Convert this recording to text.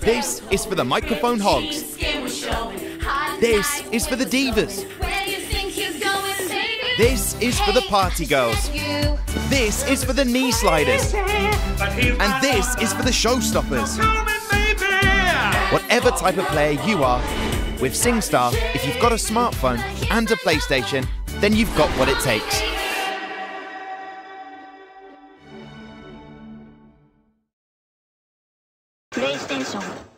This is for the microphone hogs. This is for the divas. This is for the party girls. This is for the knee sliders. And this is for the showstoppers. Whatever type of player you are, with SingStar, if you've got a smartphone and a PlayStation, then you've got what it takes. プレイステーション。